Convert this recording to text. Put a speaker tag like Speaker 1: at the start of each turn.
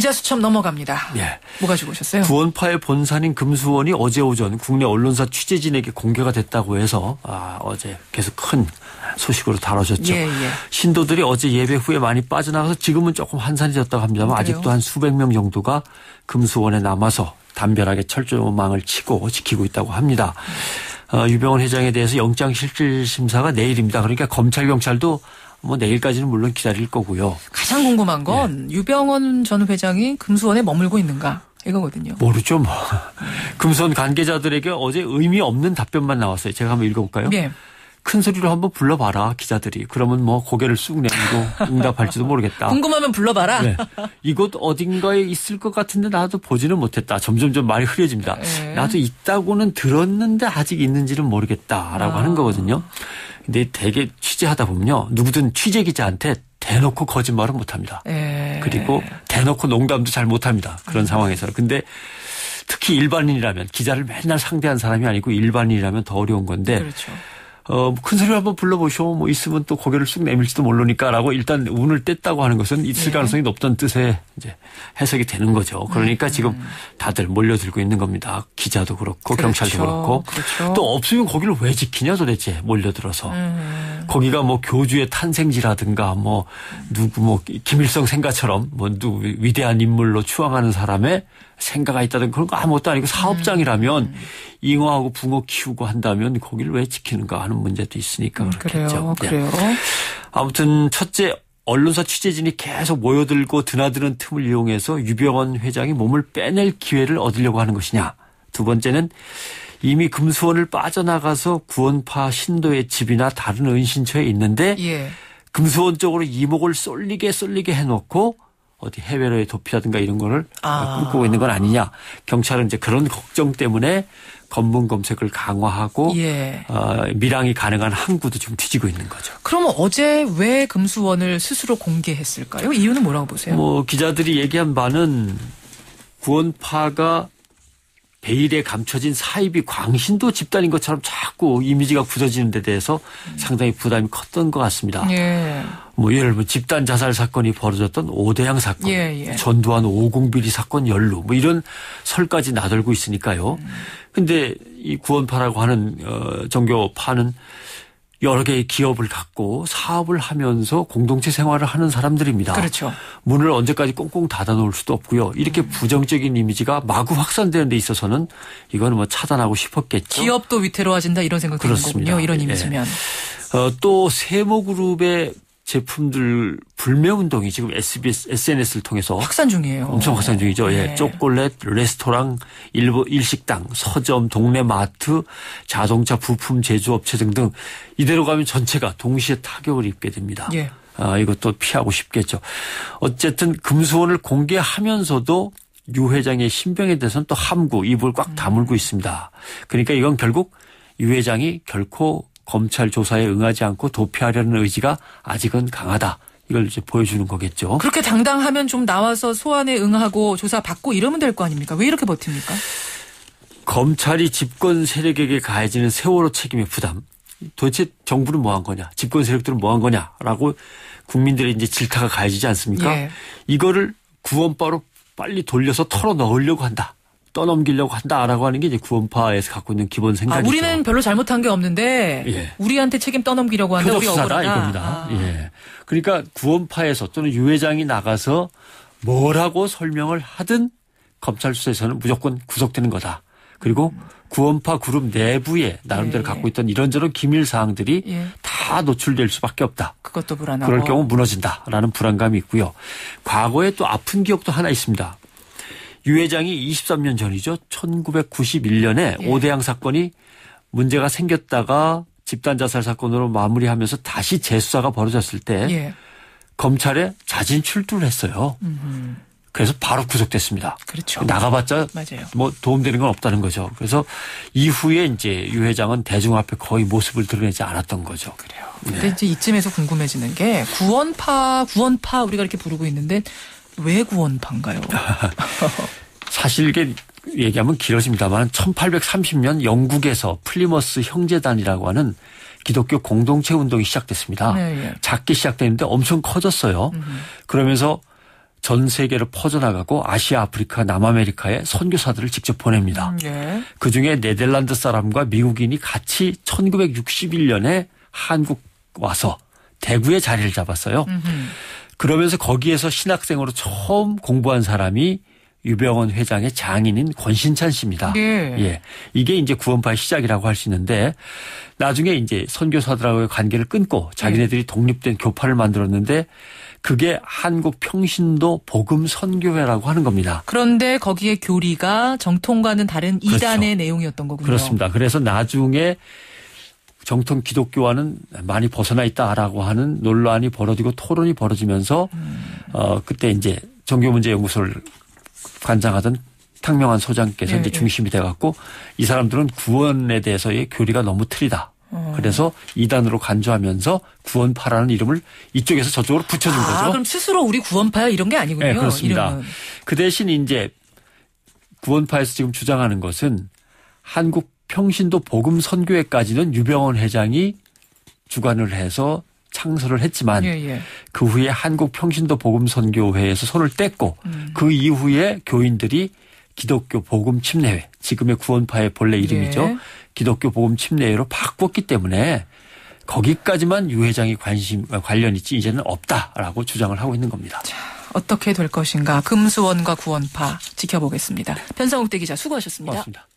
Speaker 1: 기자 수첩 넘어갑니다.
Speaker 2: 예.
Speaker 1: 뭐 가지고 오셨어요?
Speaker 2: 구원파의 본산인 금수원이 어제 오전 국내 언론사 취재진에게 공개가 됐다고 해서 아, 어제 계속 큰 소식으로 다뤄졌죠.
Speaker 1: 예, 예.
Speaker 2: 신도들이 어제 예배 후에 많이 빠져나가서 지금은 조금 한산해졌다고 합니다만
Speaker 1: 그래요?
Speaker 2: 아직도 한 수백 명 정도가 금수원에 남아서 담벼락에 철조망을 치고 지키고 있다고 합니다. 어, 유병원 회장에 대해서 영장 실질 심사가 내일입니다. 그러니까 검찰 경찰도 뭐 내일까지는 물론 기다릴 거고요.
Speaker 1: 가장 궁금한 건
Speaker 2: 예.
Speaker 1: 유병원 전 회장이 금수원에 머물고 있는가 이거거든요.
Speaker 2: 모르죠 뭐. 금수원 관계자들에게 어제 의미 없는 답변만 나왔어요. 제가 한번 읽어볼까요?
Speaker 1: 예.
Speaker 2: 큰 소리로 한번 불러봐라 기자들이. 그러면 뭐 고개를 쑥 내밀고 응답할지도 모르겠다.
Speaker 1: 궁금하면 불러봐라.
Speaker 2: 네. 이곳 어딘가에 있을 것 같은데 나도 보지는 못했다. 점점점 말이 흐려집니다.
Speaker 1: 네.
Speaker 2: 나도 있다고는 들었는데 아직 있는지는 모르겠다라고
Speaker 1: 아.
Speaker 2: 하는 거거든요. 근데 되게 취재하다 보면요. 누구든 취재 기자한테 대놓고 거짓말은 못 합니다.
Speaker 1: 예.
Speaker 2: 그리고 대놓고 농담도 잘 못 합니다. 그런 상황에서. 근데 특히 일반인이라면 기자를 맨날 상대한 사람이 아니고 일반인이라면 더 어려운 건데
Speaker 1: 그렇죠.
Speaker 2: 어, 큰 소리 한번 불러보쇼. 뭐 있으면 또 고개를 쑥 내밀지도 모르니까 라고 일단 운을 뗐다고 하는 것은 있을
Speaker 1: 예.
Speaker 2: 가능성이 높다는 뜻의 이제 해석이 되는 거죠. 그러니까
Speaker 1: 음.
Speaker 2: 지금 다들 몰려들고 있는 겁니다. 기자도 그렇고
Speaker 1: 그렇죠.
Speaker 2: 경찰도 그렇고.
Speaker 1: 그렇죠.
Speaker 2: 또 없으면 거기를 왜 지키냐 도대체 몰려들어서.
Speaker 1: 음.
Speaker 2: 거기가 뭐 교주의 탄생지라든가 뭐 누구 뭐 김일성 생가처럼 뭐 누구 위대한 인물로 추앙하는 사람의 생가가 있다든 그런 거 아무것도 아니고 사업장이라면
Speaker 1: 음.
Speaker 2: 잉어하고 붕어 키우고 한다면 거기를 왜 지키는가 하는 문제도 있으니까 그렇겠죠.
Speaker 1: 음, 그래요.
Speaker 2: 네.
Speaker 1: 그래요.
Speaker 2: 아무튼 첫째 언론사 취재진이 계속 모여들고 드나드는 틈을 이용해서 유병원 회장이 몸을 빼낼 기회를 얻으려고 하는 것이냐. 두 번째는 이미 금수원을 빠져나가서 구원파 신도의 집이나 다른 은신처에 있는데
Speaker 1: 예.
Speaker 2: 금수원 쪽으로 이목을 쏠리게 쏠리게 해놓고 어디 해외로의 도피라든가 이런 거를
Speaker 1: 아.
Speaker 2: 꿈꾸고 있는 건 아니냐. 경찰은 이제 그런 걱정 때문에 검문 검색을 강화하고
Speaker 1: 예.
Speaker 2: 어, 밀항이 가능한 항구도 좀 뒤지고 있는 거죠.
Speaker 1: 그러면 어제 왜 금수원을 스스로 공개했을까요? 이유는 뭐라고 보세요?
Speaker 2: 뭐 기자들이 얘기한 바는 구원파가 베일에 감춰진 사입이 광신도 집단인 것처럼 자꾸 이미지가 굳어지는 데 대해서 상당히 부담이 컸던 것 같습니다.
Speaker 1: 예.
Speaker 2: 뭐 예를 들면 집단 자살 사건이 벌어졌던 오대양 사건,
Speaker 1: 예, 예.
Speaker 2: 전두환 오공비리 사건 연루 뭐 이런 설까지 나돌고 있으니까요. 근데 이 구원파라고 하는 어 종교파는 여러 개의 기업을 갖고 사업을 하면서 공동체 생활을 하는 사람들입니다.
Speaker 1: 그렇죠.
Speaker 2: 문을 언제까지 꽁꽁 닫아 놓을 수도 없고요. 이렇게 부정적인 이미지가 마구 확산되는 데 있어서는 이거는 뭐 차단하고 싶었겠죠.
Speaker 1: 기업도 위태로워진다 이런 생각 드는
Speaker 2: 그렇습니다.
Speaker 1: 거군요. 이런
Speaker 2: 예.
Speaker 1: 이미지면.
Speaker 2: 어, 또 세모그룹의 제품들 불매 운동이 지금 SBS, SNS를 통해서
Speaker 1: 확산 중이에요.
Speaker 2: 엄청 확산 중이죠. 예.
Speaker 1: 네.
Speaker 2: 초콜릿, 레스토랑, 일부 일식당, 서점, 동네 마트, 자동차 부품 제조업체 등등 이대로 가면 전체가 동시에 타격을 입게 됩니다.
Speaker 1: 예.
Speaker 2: 아, 이것도 피하고 싶겠죠. 어쨌든 금수원을 공개하면서도 유 회장의 신병에 대해서는 또 함구, 입을 꽉 다물고 있습니다. 그러니까 이건 결국 유 회장이 결코 검찰 조사에 응하지 않고 도피하려는 의지가 아직은 강하다. 이걸 이제 보여주는 거겠죠.
Speaker 1: 그렇게 당당하면 좀 나와서 소환에 응하고 조사 받고 이러면 될 거 아닙니까? 왜 이렇게 버팁니까?
Speaker 2: 검찰이 집권 세력에게 가해지는 세월호 책임의 부담. 도대체 정부는 뭐 한 거냐? 집권 세력들은 뭐 한 거냐라고 국민들의 이제 질타가 가해지지 않습니까?
Speaker 1: 예.
Speaker 2: 이거를 구원파로 빨리 돌려서 털어 넣으려고 한다. 떠넘기려고 한다라고 하는 게 이제 구원파에서 갖고 있는 기본
Speaker 1: 아,
Speaker 2: 생각이죠.
Speaker 1: 우리는 별로 잘못한 게 없는데
Speaker 2: 예.
Speaker 1: 우리한테 책임 떠넘기려고 한다. 우리 억울하다.
Speaker 2: 이겁니다.
Speaker 1: 아.
Speaker 2: 예. 그러니까 구원파에서 또는 유 회장이 나가서 뭐라고 설명을 하든 검찰 수사에서는 무조건 구속되는 거다. 그리고 구원파 그룹 내부에 나름대로
Speaker 1: 예.
Speaker 2: 갖고 있던 이런저런 기밀 사항들이
Speaker 1: 예.
Speaker 2: 다 노출될 수밖에 없다.
Speaker 1: 그것도 불안하고.
Speaker 2: 그럴 경우 무너진다라는 불안감이 있고요. 과거에 또 아픈 기억도 하나 있습니다. 유 회장이 23년 전이죠. 1991년에
Speaker 1: 예.
Speaker 2: 오대양 사건이 문제가 생겼다가 집단 자살 사건으로 마무리하면서 다시 재수사가 벌어졌을 때
Speaker 1: 예.
Speaker 2: 검찰에 자진 출두를 했어요.
Speaker 1: 음흠.
Speaker 2: 그래서 바로 구속됐습니다.
Speaker 1: 그렇죠.
Speaker 2: 나가봤자
Speaker 1: 맞아요.
Speaker 2: 뭐 도움되는 건 없다는 거죠. 그래서 이후에 이제 유 회장은 대중 앞에 거의 모습을 드러내지 않았던 거죠. 그래요.
Speaker 1: 근데 이제 이쯤에서 궁금해지는 게 구원파, 구원파 우리가 이렇게 부르고 있는데 왜 구원파인가요?
Speaker 2: 사실 이게 얘기하면 길어집니다만 1830년 영국에서 플리머스 형제단이라고 하는 기독교 공동체 운동이 시작됐습니다.
Speaker 1: 네, 예.
Speaker 2: 작게 시작됐는데 엄청 커졌어요. 그러면서 전 세계로 퍼져나가고 아시아, 아프리카, 남아메리카에 선교사들을 직접 보냅니다.
Speaker 1: 예.
Speaker 2: 그 중에 네덜란드 사람과 미국인이 같이 1961년에 한국 와서 대구에 자리를 잡았어요. 그러면서 거기에서 신학생으로 처음 공부한 사람이 유병원 회장의 장인인 권신찬 씨입니다.
Speaker 1: 예.
Speaker 2: 예. 이게 이제 구원파의 시작이라고 할 수 있는데 나중에 이제 선교사들하고의 관계를 끊고 자기네들이 독립된 교파를 만들었는데 그게 한국 평신도 복음 선교회라고 하는 겁니다.
Speaker 1: 그런데 거기에 교리가 정통과는 다른
Speaker 2: 그렇죠.
Speaker 1: 이단의 내용이었던 거군요.
Speaker 2: 그렇습니다. 그래서 나중에 정통 기독교와는 많이 벗어나 있다라고 하는 논란이 벌어지고 토론이 벌어지면서 어 그때 이제 종교문제연구소를 관장하던 탕명한 소장께서
Speaker 1: 예,
Speaker 2: 이제
Speaker 1: 예.
Speaker 2: 중심이 돼 갖고 이 사람들은 구원에 대해서의 교리가 너무 틀리다.
Speaker 1: 어.
Speaker 2: 그래서 이단으로 간주하면서 구원파라는 이름을 이쪽에서 저쪽으로 붙여준
Speaker 1: 아,
Speaker 2: 거죠.
Speaker 1: 그럼 스스로 우리 구원파야 이런 게 아니군요.
Speaker 2: 네, 그렇습니다.
Speaker 1: 이름은.
Speaker 2: 그 대신 이제 구원파에서 지금 주장하는 것은 한국 평신도 복음 선교회까지는 유병원 회장이 주관을 해서 창설을 했지만
Speaker 1: 예, 예.
Speaker 2: 그 후에 한국 평신도 복음 선교회에서 손을 뗐고
Speaker 1: 음.
Speaker 2: 그 이후에 교인들이 기독교 복음 침례회 지금의 구원파의 본래 이름이죠.
Speaker 1: 예.
Speaker 2: 기독교 복음 침례회로 바꿨기 때문에 거기까지만 유 회장이 관심 관련 있지 이제는 없다라고 주장을 하고 있는 겁니다.
Speaker 1: 어떻게 될 것인가 금수원과 구원파 지켜보겠습니다. 변상욱 대기자 수고하셨습니다.
Speaker 2: 고맙습니다.